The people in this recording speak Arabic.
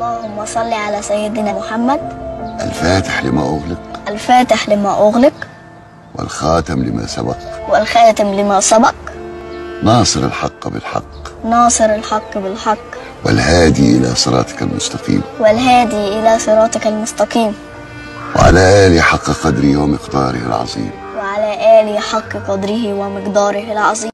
اللهم صل على سيدنا محمد. الفاتح لما أغلق. الفاتح لما أغلق. والخاتم لما سبق. والخاتم لما سبق. ناصر الحق بالحق. ناصر الحق بالحق. والهادي إلى صراطك المستقيم. والهادي إلى صراطك المستقيم. وعلى آله حق قدره ومقداره العظيم. وعلى آله حق قدره ومقداره العظيم.